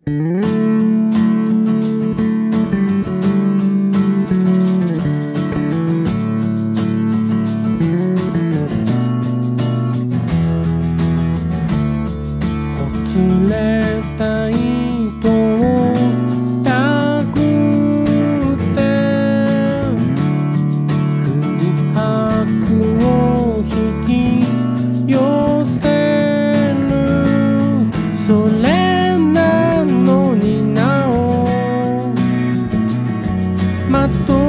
「ほつれた my door.